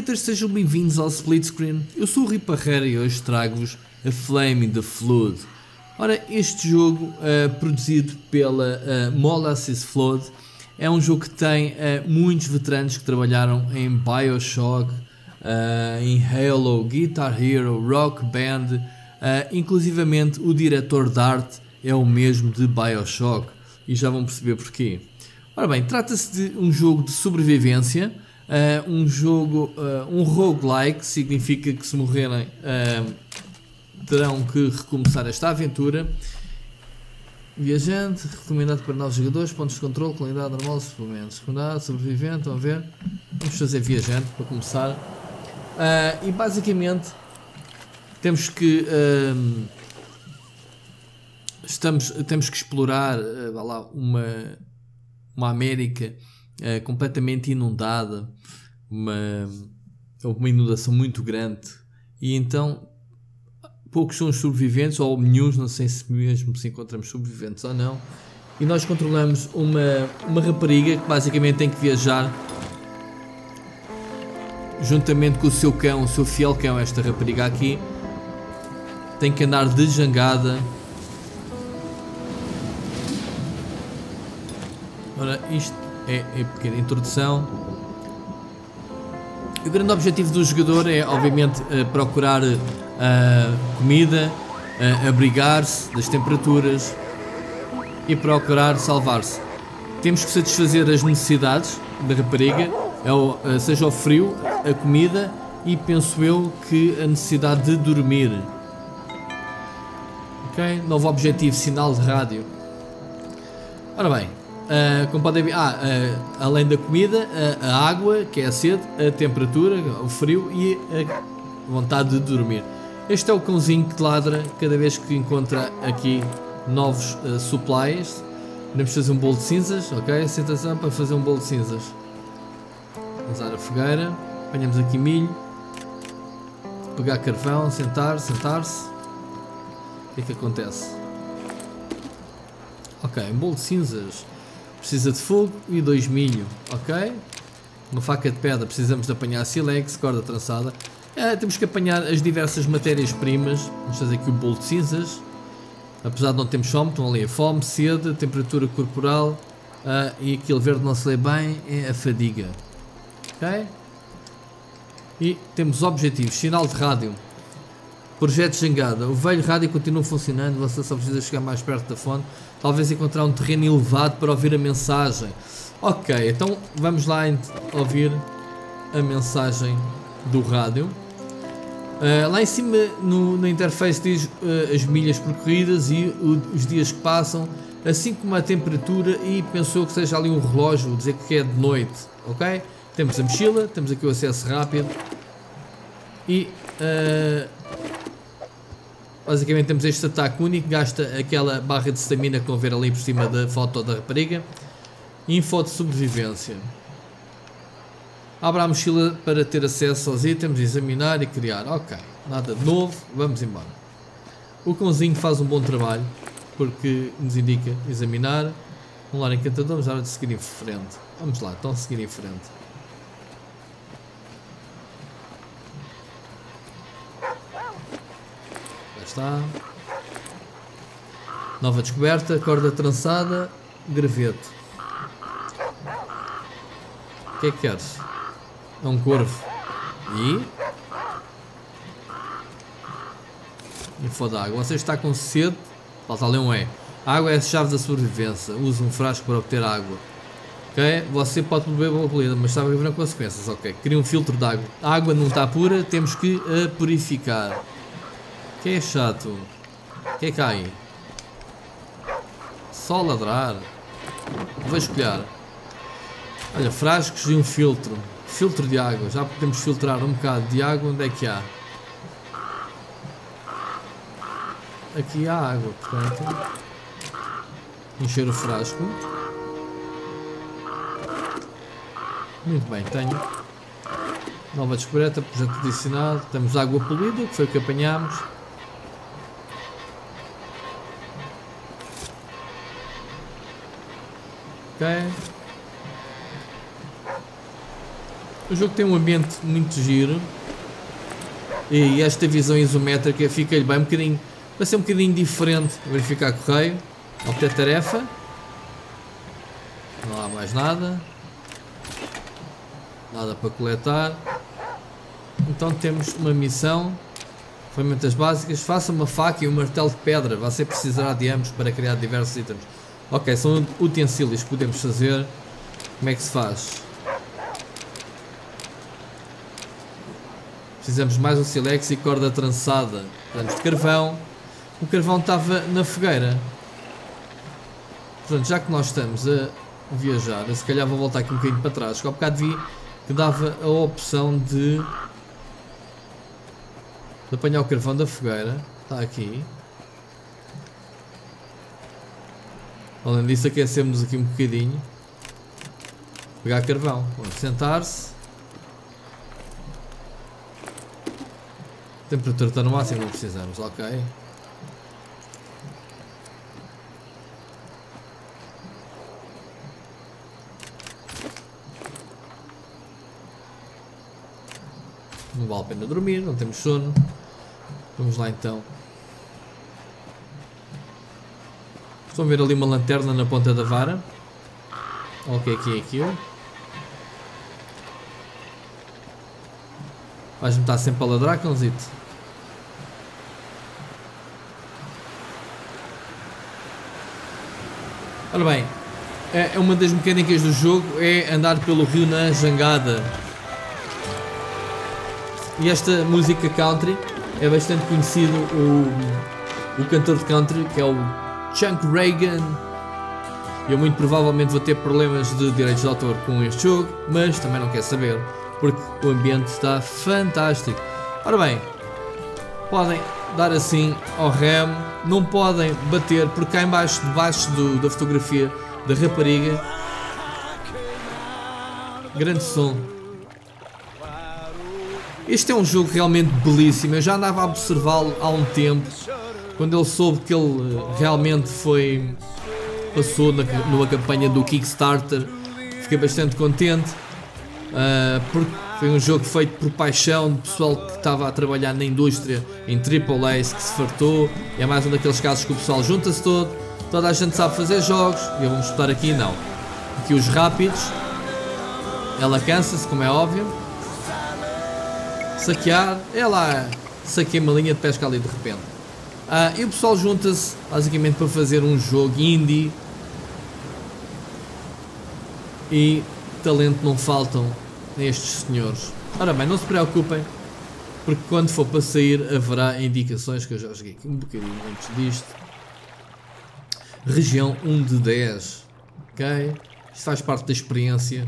Spliters, sejam bem-vindos ao Split Screen. Eu sou o Rui Parreira e hoje trago-vos a Flame in the Flood. Ora, este jogo, uh, produzido pela uh, Molasses Flood, é um jogo que tem uh, muitos veteranos que trabalharam em Bioshock, em Halo, Guitar Hero, Rock Band, inclusivamente o diretor de arte é o mesmo de Bioshock e já vão perceber porquê. Ora bem, trata-se de um jogo de sobrevivência, uh, um jogo, um roguelike, significa que se morrerem terão que recomeçar esta aventura Viajante, recomendado para novos jogadores, pontos de controle, qualidade normal, suplementos. Secundário, sobrevivente, a ver? Vamos fazer viajante para começar. Uh, e basicamente temos que uh, estamos, temos que explorar uh, lá, uma, uma América completamente inundada, uma, uma inundação muito grande. E então poucos são os sobreviventes, ou nenhum, não sei se mesmo se encontramos sobreviventes ou não. E nós controlamos uma, uma rapariga que basicamente tem que viajar juntamente com o seu cão, o seu fiel cão, esta rapariga aqui. Tem que andar de jangada. Ora, isto é a pequena introdução. O grande objetivo do jogador é, obviamente, eh, procurar uh, comida, uh, abrigar-se das temperaturas e procurar salvar-se. Temos que satisfazer as necessidades da rapariga, é seja o frio, a comida e penso eu que a necessidade de dormir. Ok? Novo objetivo, sinal de rádio. Ora bem, uh, como podem ver, ah, uh, além da comida, uh, a água, que é a sede, a temperatura, o frio e a vontade de dormir. Este é o cãozinho que ladra cada vez que encontra aqui novos supplies. Vamos fazer um bolo de cinzas, ok? Sentação para fazer um bolo de cinzas. Usar a fogueira. Apanhamos aqui milho. Pegar carvão, sentar, sentar-se. O que é que acontece? Ok, um bolo de cinzas. Precisa de fogo e dois milho, ok? Uma faca de pedra, precisamos de apanhar silex, corda trançada. É, temos que apanhar as diversas matérias-primas. Vamos fazer aqui o bolo de cinzas. Apesar de não termos fome, estão ali a fome, sede, temperatura corporal uh, e aquele verde não se lê bem é a fadiga. Ok? E temos objetivos. Sinal de rádio. Projeto Jangada. O velho rádio continua funcionando. Você só precisa chegar mais perto da fonte. Talvez encontrar um terreno elevado para ouvir a mensagem. Ok, então vamos lá ouvir a mensagem do rádio. Uh, lá em cima no, na interface diz uh, as milhas percorridas e o, os dias que passam, assim como a temperatura e pensou que seja ali um relógio, dizer que é de noite, ok? Temos a mochila, temos aqui o acesso rápido e uh, basicamente temos este ataque único, gasta aquela barra de stamina que a ver ali por cima da foto da rapariga. Info de sobrevivência. Abra a mochila para ter acesso aos itens, examinar e criar. Ok, nada de novo, vamos embora. O cãozinho faz um bom trabalho, porque nos indica examinar. Um lar encantador, hora de seguir em frente. Vamos lá, então seguir em frente. Está. Nova descoberta, corda trançada, graveto. O que é que queres? É um corvo. E? Info d'água. Você está com sede. Falta ali um E. A água é a chave da sobrevivência. Use um frasco para obter água. Ok? Você pode beber uma bebida, mas está a viver consequências. Ok. Cria um filtro de água. A água não está pura, temos que a purificar. Que é chato. Que é há aí? Só ladrar. Vou escolher. Olha, frascos e um filtro. Filtro de água. Já podemos filtrar um bocado de água. Onde é que há? Aqui há água, portanto. Encher o frasco. Muito bem, tenho. Nova descoberta, projeto adicionado. Temos água polida, que foi o que apanhámos. Ok. O jogo tem um ambiente muito giro. E esta visão isométrica fica-lhe bem um bocadinho. Vai ser um bocadinho diferente. Verificar correio. Obter tarefa. Não há mais nada. Nada para coletar. Então temos uma missão. Ferramentas básicas. Faça uma faca e um martelo de pedra. Você precisará de ambos para criar diversos itens. Ok, são utensílios que podemos fazer. Como é que se faz? Precisamos mais um silex e corda trançada. Precisamos de carvão. O carvão estava na fogueira. Portanto, já que nós estamos a viajar, se calhar vou voltar aqui um bocadinho para trás. Porque há bocado vi que dava a opção de, de apanhar o carvão da fogueira. Está aqui. Além disso, aquecemos aqui um bocadinho. Pegar carvão. Sentar-se. Temperatura está no máximo, não precisamos, ok. Não vale a pena dormir, não temos sono. Vamos lá então. Estão a ver ali uma lanterna na ponta da vara. Ok, aqui é aquilo. Vais-me estar sempre a ladrar, cãozito. Ora bem, é, é uma das mecânicas do jogo é andar pelo rio na jangada. E esta música country é bastante conhecido o, o cantor de country que é o Chunk Reagan. Eu muito provavelmente vou ter problemas de direitos de autor com este jogo, mas também não quero saber, porque o ambiente está fantástico. Ora bem, podem dar assim ao rem, não podem bater, porque cá embaixo, debaixo do, da fotografia da rapariga, grande som. Este é um jogo realmente belíssimo, eu já andava a observá-lo há um tempo, quando ele soube que ele eh, realmente foi passou na, numa campanha do Kickstarter, fiquei bastante contente uh, porque foi um jogo feito por paixão de pessoal que estava a trabalhar na indústria em AAA que se fartou. É mais um daqueles casos que o pessoal junta-se todo, toda a gente sabe fazer jogos e vou mostrar aqui não. Aqui os rápidos, ela cansa-se, como é óbvio. Saquear, é lá, saquei uma linha de pesca ali de repente. Uh, e o pessoal junta-se basicamente para fazer um jogo indie e talento não faltam nestes senhores. Ora bem, não se preocupem, porque quando for para sair haverá indicações que eu já joguei aqui um bocadinho antes disto. Região 1 de 10, ok? Isto faz parte da experiência.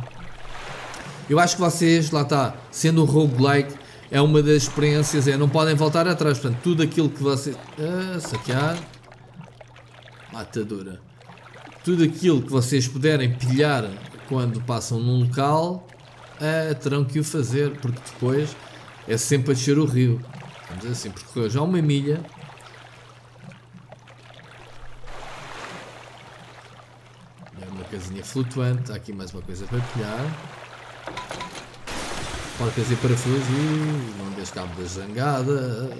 Eu acho que vocês, lá está, sendo um roguelike, é uma das experiências, é não podem voltar atrás. Portanto, tudo aquilo que vocês. Ah, saquear. Matadora. Tudo aquilo que vocês puderem pilhar quando passam num local, ah, terão que o fazer, porque depois é sempre a descer o rio. Vamos dizer assim, porque já uma milha. Uma casinha flutuante, há aqui mais uma coisa para pilhar. Porcas e parafusos não deixe cabo da jangada.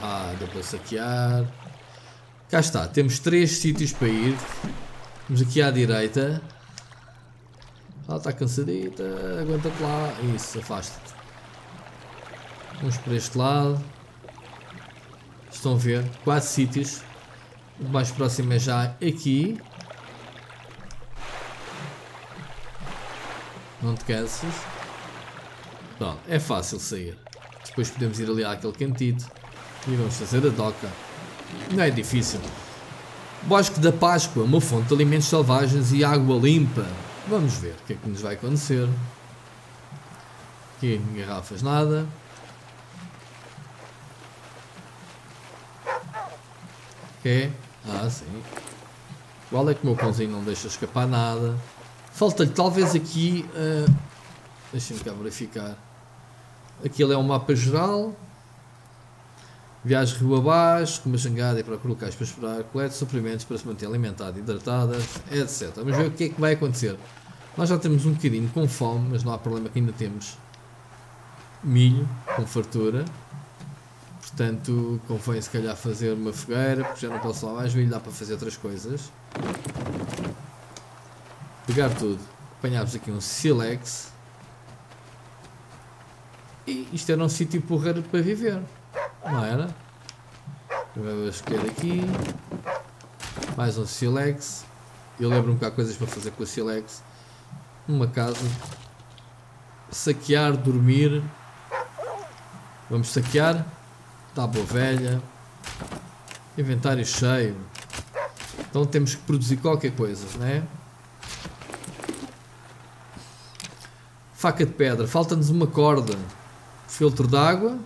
Ah, deu para saquear. Cá está, temos três sítios para ir. Vamos aqui à direita. Ela está cansadita, aguenta-te lá. Isso, afasta-te. Vamos para este lado. Estão a ver? Quatro sítios. O mais próximo é já aqui. Não te cansas. Pronto, é fácil sair. Depois podemos ir ali àquele cantito e vamos fazer a doca. Não é difícil. Bosque da Páscoa, uma fonte de alimentos selvagens e água limpa. Vamos ver o que é que nos vai acontecer. Aqui garrafas nada. Ok. Ah, sim. Igual é que o meu pãozinho não deixa escapar nada. Falta-lhe talvez aqui. Uh, Deixem-me cá verificar. Aquilo é um mapa geral. Viagem rio abaixo, com uma jangada e procura locais para esperar, colete suprimentos para se manter alimentado e hidratadas, etc. Vamos ver o que é que vai acontecer. Nós já temos um bocadinho com fome, mas não há problema que ainda temos milho com fartura. Portanto, convém se calhar fazer uma fogueira, porque já não posso lá mais milho, dá para fazer outras coisas. Pegar tudo. Apanhámos aqui um silex. E isto era um sítio porreiro para viver. Não era? Vou escolher aqui. Mais um silex. Eu lembro-me que há coisas para fazer com o silex. Uma casa. Saquear, dormir. Vamos saquear. Tábua velha. Inventário cheio. Então temos que produzir qualquer coisa, não é? Faca de pedra. Falta-nos uma corda. Filtro de água.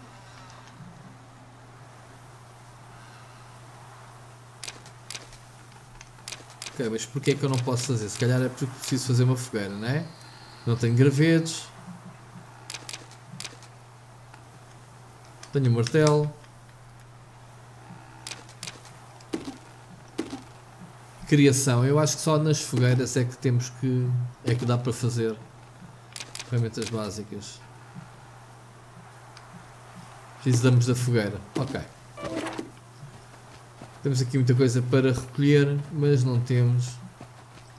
Ok, mas porquê é que eu não posso fazer? Se calhar é porque preciso fazer uma fogueira, não é? Não tenho gravetos. Tenho um martelo. Criação. Eu acho que só nas fogueiras é que temos que... É que dá para fazer. Ferramentas básicas. Precisamos da fogueira. Ok. Temos aqui muita coisa para recolher, mas não temos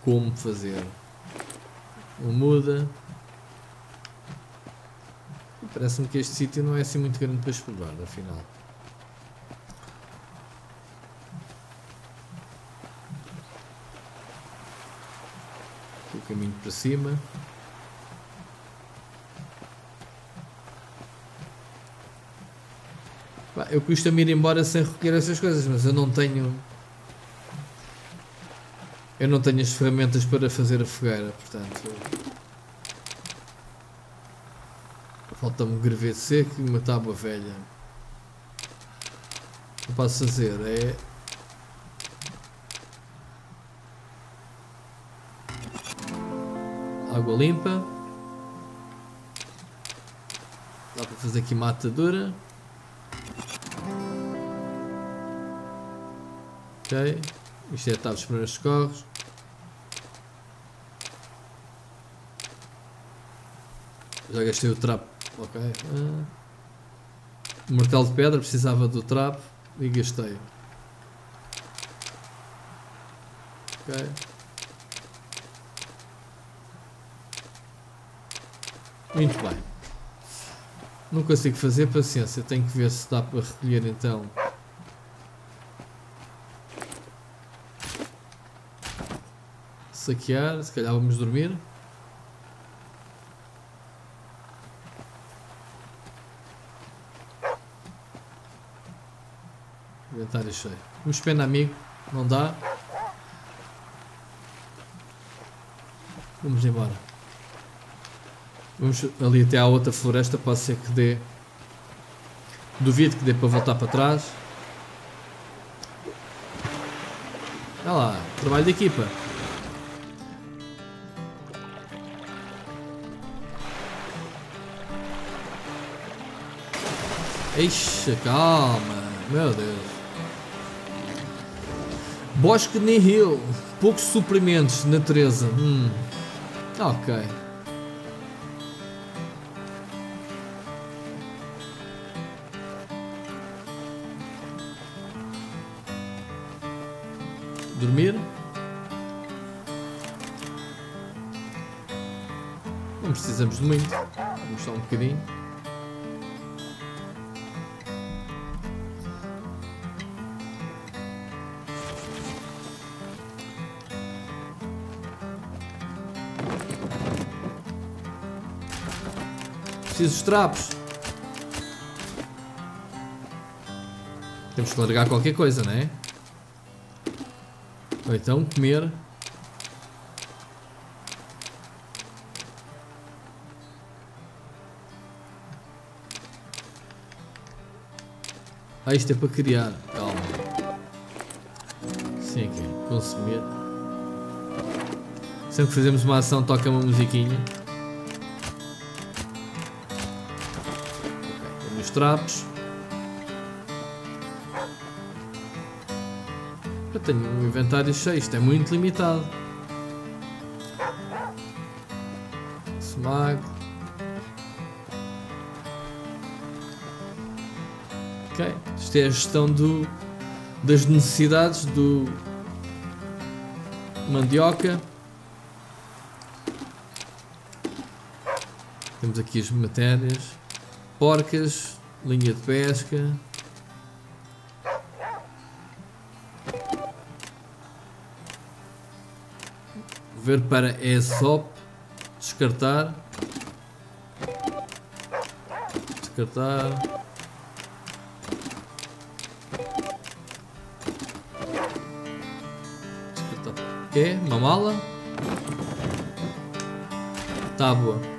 como fazer. O muda. Parece-me que este sítio não é assim muito grande para explorar, afinal. o caminho para cima. Eu custa-me ir embora sem recolher essas coisas, mas eu não tenho. Eu não tenho as ferramentas para fazer a fogueira, portanto. Falta-me um seco e uma tábua velha. O que eu posso fazer é. Água limpa. Dá para fazer aqui uma Ok. Isto é estar dos primeiros socorros. Já gastei o trapo. Ok. Ah. O martelo de pedra precisava do trapo e gastei. Ok. Muito bem. Não consigo fazer paciência. Tenho que ver se dá para recolher então saquear, se calhar vamos dormir. Inventário cheio. Vamos pena amigo, não dá. Vamos embora. Vamos ali até à outra floresta, pode ser que dê. Duvido que dê para voltar para trás. Olha lá, trabalho de equipa. Eixa, calma. Meu Deus. Bosque Nihil. Poucos suprimentos, natureza. Hum. Ok. Dormir? Não precisamos de muito. Vamos só um bocadinho. Preciso dos trapos. Temos que largar qualquer coisa, não é? Ou então comer. Ah, isto é para criar. Calma. Sim, aqui. Consumir. Sempre que fazemos uma ação toca uma musiquinha. Trapos. Eu tenho um inventário cheio, isto é muito limitado. Smag. Ok, isto é a gestão do, das necessidades do mandioca. Temos aqui as matérias. Porcas, linha de pesca. Ver para ESOP. Descartar. Descartar. Descartar. Quê? Uma mala? Tábua.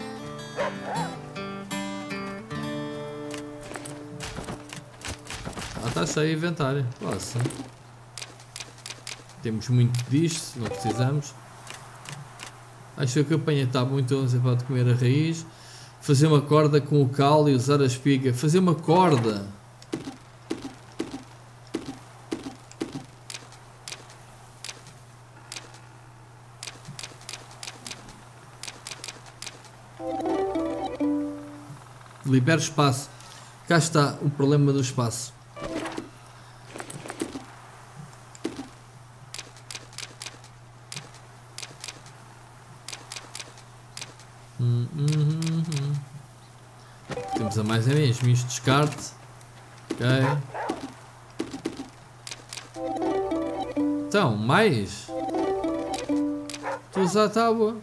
Cheio o inventário. Nossa. Temos muito disto, não precisamos. Acho que a apanha está muito 11 pode comer a raiz. Fazer uma corda com o cal e usar a espiga. Fazer uma corda. Libera espaço. Cá está o problema do espaço. Hum, hum, hum, hum. Temos a mais é mesmo isto descarte. Ok. Então, mais. Estou a usar a tábua.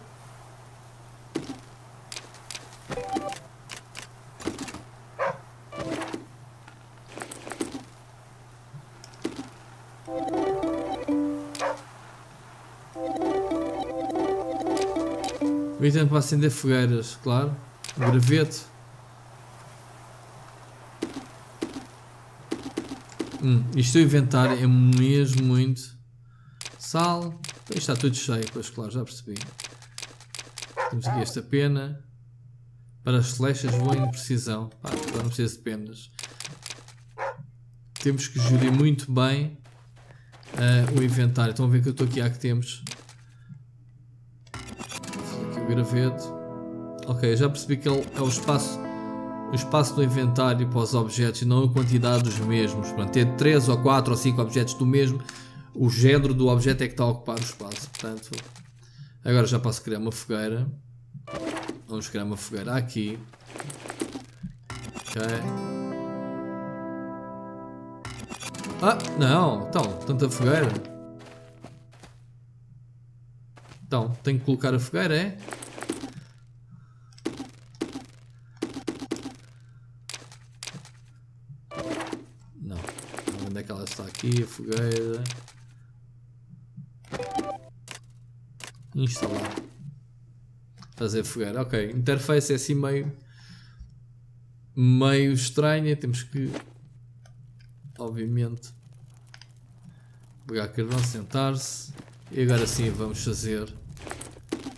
O item para acender fogueiras, claro. Graveto. Hum, isto do inventário é mesmo muito. Sal. Isto está tudo cheio, pois claro, já percebi. Temos aqui esta pena. Para as flechas vou em precisão. Pá, agora não preciso de penas. Temos que gerir muito bem uh, o inventário. Estão a ver que eu estou aqui há que temos graveto. Ok, já percebi que ele é o espaço, o espaço do inventário para os objetos e não a quantidade dos mesmos. Portanto, ter 3 ou 4 ou 5 objetos do mesmo, o género do objeto é que está a ocupar o espaço. Portanto, agora já posso criar uma fogueira. Vamos criar uma fogueira aqui. Ok. Ah, não, então, tanta fogueira. Então, tenho que colocar a fogueira, é? Não. Onde é que ela está aqui? A fogueira. Instalar. Fazer fogueira. Ok. Interface é assim meio. meio estranha. Temos que. Obviamente. Pegar carvão, sentar-se. E agora sim vamos fazer.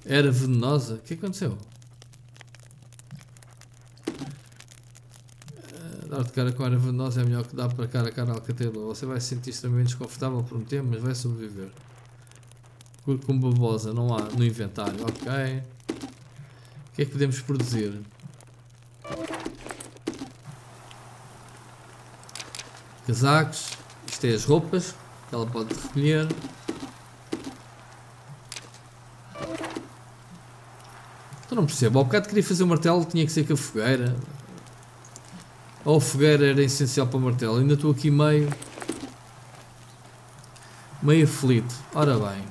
Era venenosa? O que aconteceu? Dar de cara com a era venenosa é melhor que dar para cara a cara alcatelo. Você vai se sentir extremamente desconfortável por um tempo, mas vai sobreviver. Com babosa, não há no inventário. Ok. O que é que podemos produzir? Casacos. Isto é as roupas que ela pode recolher. Então não percebo. Ao bocado queria fazer o martelo, tinha que ser com a fogueira. Ou a fogueira era essencial para o martelo. Ainda estou aqui meio. meio aflito. Ora bem.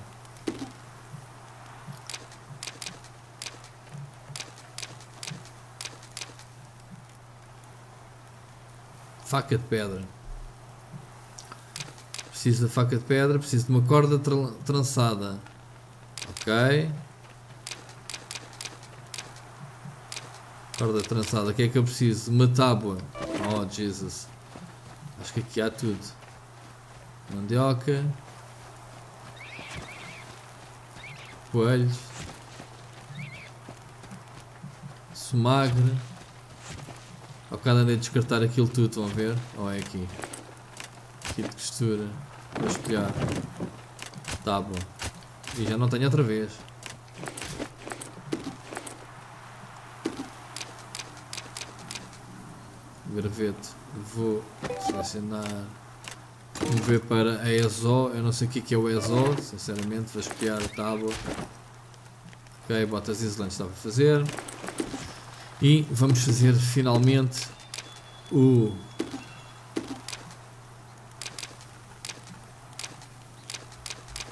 Faca de pedra. Preciso da faca de pedra, preciso de uma corda tra trançada. Ok. Corda trançada, o que é que eu preciso? Uma tábua. Jesus. Acho que aqui há tudo. Mandioca. Coelhos. Sumagre. Ao bocado andei a descartar aquilo tudo, vão ver? Ou oh, é aqui? Aqui de costura. Vasculhar. Tábua. E já não tenho outra vez. Graveto. Vou selecionar. Mover para a ESO. Eu não sei o que é, é o ESO. Sinceramente, vasculhar a tábua. Ok, botas isolantes está para fazer. E vamos fazer finalmente o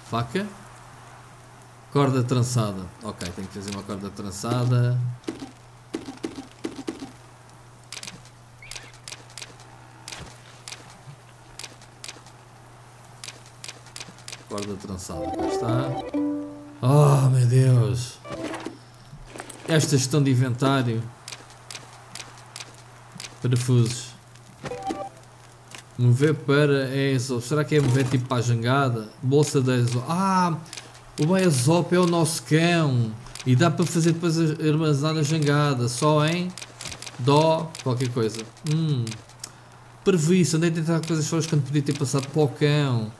faca corda trançada ok, tenho que fazer uma corda trançada corda trançada, está. Oh meu Deus. Esta gestão de inventário. Parafusos. Mover para ESO será que é mover tipo para a jangada? Bolsa da ESO ah o ESOP é o nosso cão. E dá para fazer depois armazenar na jangada. Só em dó qualquer coisa. Hum. Previsto andei a tentar coisas fora quando podia ter passado para o cão.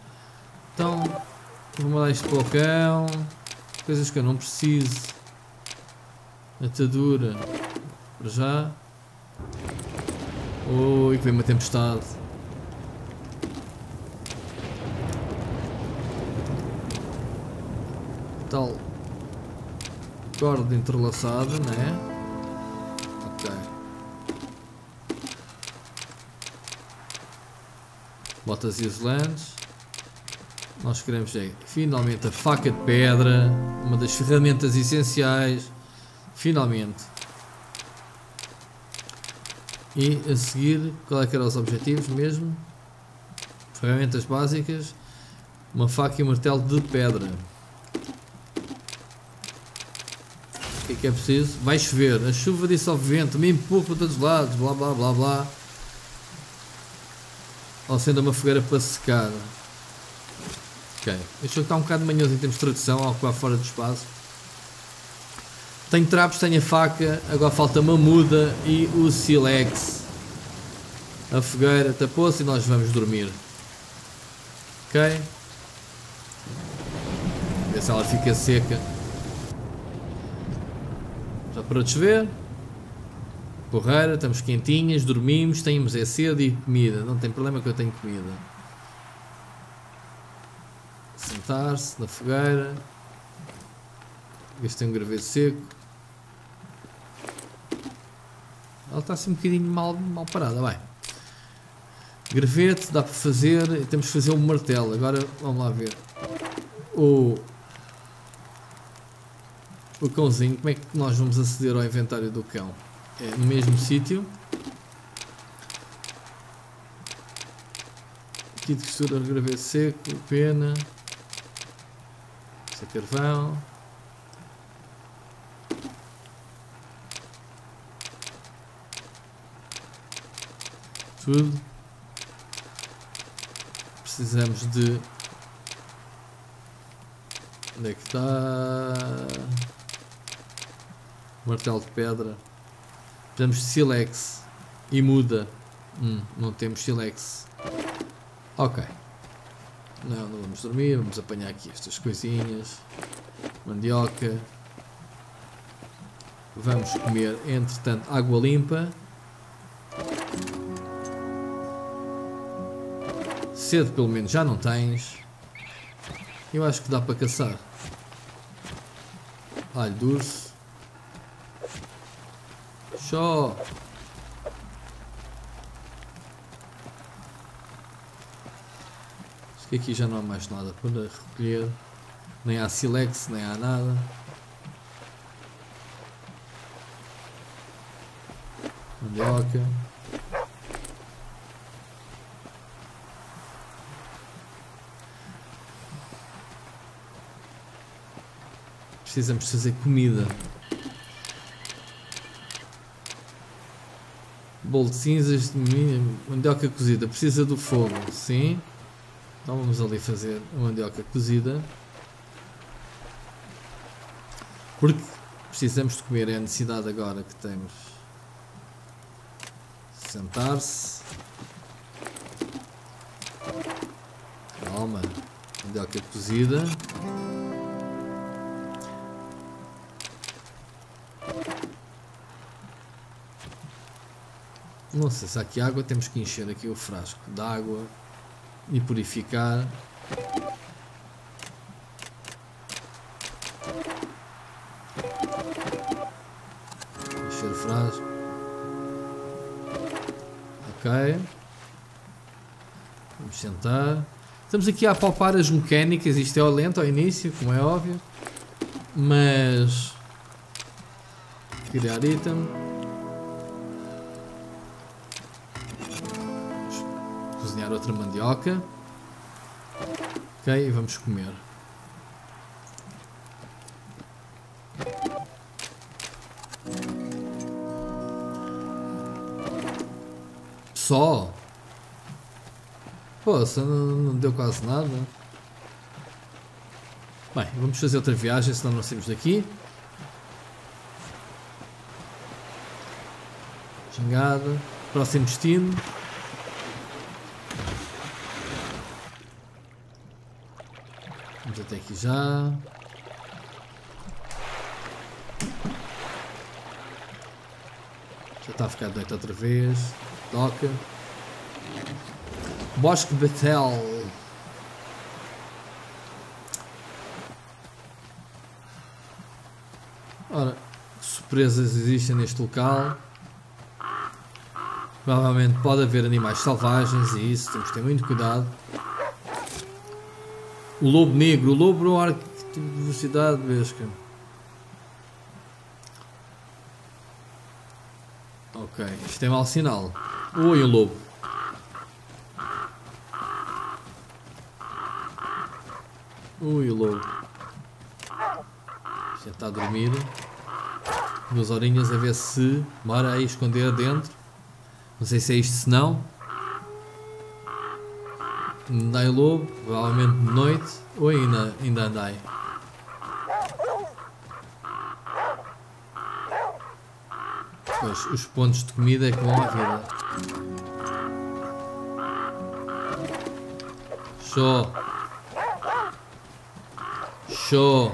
Então vou mandar isto para o cão coisas que eu não preciso Atadura. Para já. Oi, que vem uma tempestade. Tal. Corda entrelaçada, né? Ok. Botas isolantes. Nós queremos é, finalmente a faca de pedra, uma das ferramentas essenciais Finalmente. E a seguir, qual é que eram os objetivos mesmo? Ferramentas básicas. Uma faca e um martelo de pedra. O que é que é preciso? Vai chover. A chuva dissolve vento, me empurra para todos os lados, blá blá blá blá. Ou sendo uma fogueira para secar. Ok. Este jogo está um bocado manhoso em termos de tradução, ao que fora do espaço. Tenho trapos, tenho a faca, agora falta uma muda e o silex. A fogueira tapou-se e nós vamos dormir. Ok? Ver se ela fica seca. Já parou de chover. Porreira, estamos quentinhas, dormimos, temos é cedo e comida. Não tem problema que eu tenho comida. Sentar-se na fogueira. Tem um graveto seco. Ela está assim um bocadinho mal, mal parada, vai. Graveto, dá para fazer, temos que fazer um martelo. Agora vamos lá ver. O, o cãozinho, como é que nós vamos aceder ao inventário do cão? É no mesmo sítio. Aqui de textura graveto seco, pena. Isso é carvão. tudo. Precisamos de. Onde é que está? Martelo de pedra. Precisamos de silex e muda. Hum, não temos silex. Ok. Não, não vamos dormir. Vamos apanhar aqui estas coisinhas. Mandioca. Vamos comer, entretanto, água limpa. Cedo pelo menos já não tens. Eu acho que dá para caçar. Alho de urso. Que aqui já não há mais nada para recolher. Nem há silex, nem há nada. Mandioca. Precisamos fazer comida. Bolo de cinzas de mandioca cozida. Precisa do fogo, sim. Então vamos ali fazer a mandioca cozida. Porque precisamos de comer, é a necessidade agora que temos. Sentar-se. Calma. Mandioca cozida. Não sei se há aqui água, temos que encher aqui o frasco de água e purificar. Encher o frasco. Ok. Vamos sentar. Estamos aqui a palpar as mecânicas, isto é o lento ao início, como é óbvio. Mas... Criar item. Cozinhar outra mandioca. Ok, e vamos comer. Só? Poxa, não, não deu quase nada. Bem, vamos fazer outra viagem, senão não saímos daqui. Jangada. Próximo destino. Vamos até aqui já. Já está a ficar noite outra vez. Toca. Bosque Betel. Ora, surpresas existem neste local. Provavelmente pode haver animais selvagens e isso, temos que ter muito cuidado. O lobo negro, o lobo no arco de velocidade, vesca. Ok, isto é mau sinal. Oi, um lobo. Ui, o lobo. Já está a dormir. Duas horinhas a ver se mora aí esconder dentro. Não sei se é isto, se não. Andai lobo, provavelmente de noite. Ou ainda, ainda andai. Pois, os pontos de comida é que vão à vida. Show. Show.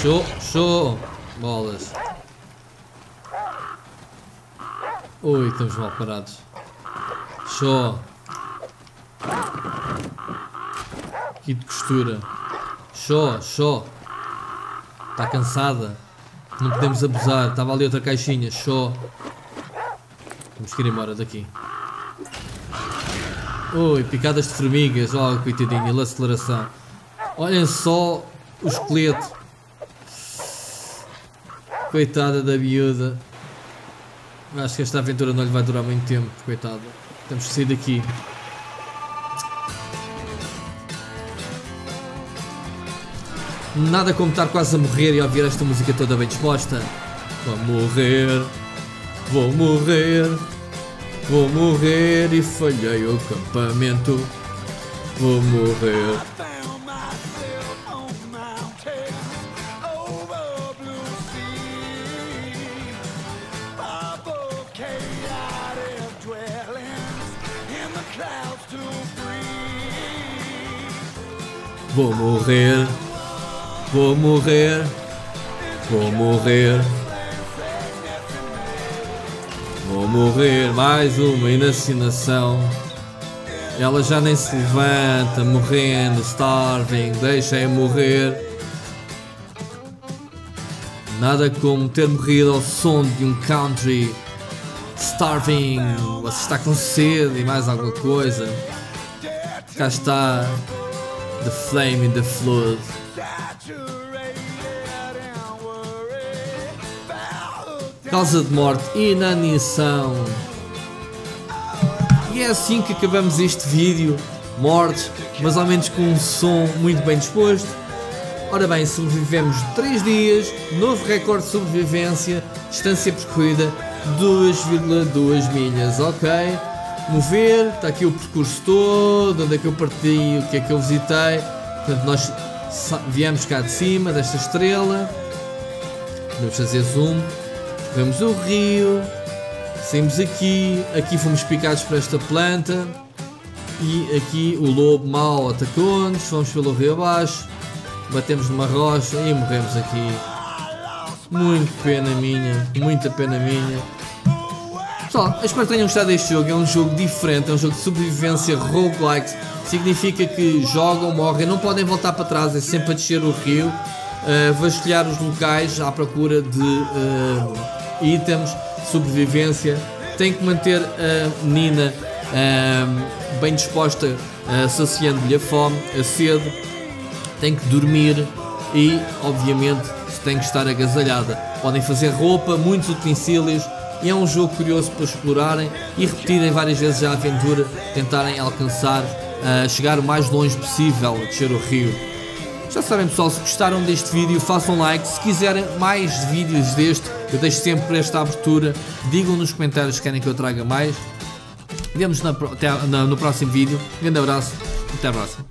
Show, show. Bolas. Ui, estamos mal parados. Show. Que de costura. Show, show. Está cansada. Não podemos abusar. Estava ali outra caixinha. Show. Temos que ir embora daqui. Ui, picadas de formigas. Oh, coitadinha, aceleração. Olhem só o esqueleto. Coitada da miúda. Acho que esta aventura não lhe vai durar muito tempo, coitada. Temos que sair daqui. Nada como estar quase a morrer e ouvir esta música toda bem disposta. Vou morrer, vou morrer, vou morrer e falhei o acampamento. Vou morrer. Morrer, vou morrer, vou morrer. Vou morrer, mais uma inacinação. Ela já nem se levanta, morrendo, starving, deixem morrer. Nada como ter morrido ao som de um country starving. Você está com sede e mais alguma coisa. Cá está The Flame in the Flood. Causa de morte, inanição. E é assim que acabamos este vídeo. Mortes, mas ao menos com um som muito bem disposto. Ora bem, sobrevivemos 3 dias, novo recorde de sobrevivência, distância percorrida 2,2 milhas, ok? Mover, está aqui o percurso todo, onde é que eu parti, o que é que eu visitei. Portanto, nós viemos cá de cima desta estrela. Vamos fazer zoom. Vemos o rio, Saímos aqui, aqui fomos picados por esta planta e aqui o lobo mau atacou-nos, fomos pelo rio abaixo, batemos numa rocha e morremos aqui. Muito pena minha, muita pena minha. Pessoal, espero que tenham gostado deste jogo. É um jogo diferente, é um jogo de sobrevivência roguelike. Significa que jogam, morrem, não podem voltar para trás, é sempre a descer o rio, uh, vasculhar os locais à procura de uh, itens, sobrevivência. Tem que manter a menina uh, bem disposta, uh, saciando-lhe a fome, a sede. Tem que dormir e, obviamente, tem que estar agasalhada. Podem fazer roupa, muitos utensílios e é um jogo curioso para explorarem e repetirem várias vezes a aventura, tentarem alcançar, uh, chegar o mais longe possível a descer o rio. Já sabem pessoal, se gostaram deste vídeo façam like, se quiserem mais vídeos deste, eu deixo sempre esta abertura, digam nos comentários se querem que eu traga mais. Vemos na, no próximo vídeo, um grande abraço, até a próxima.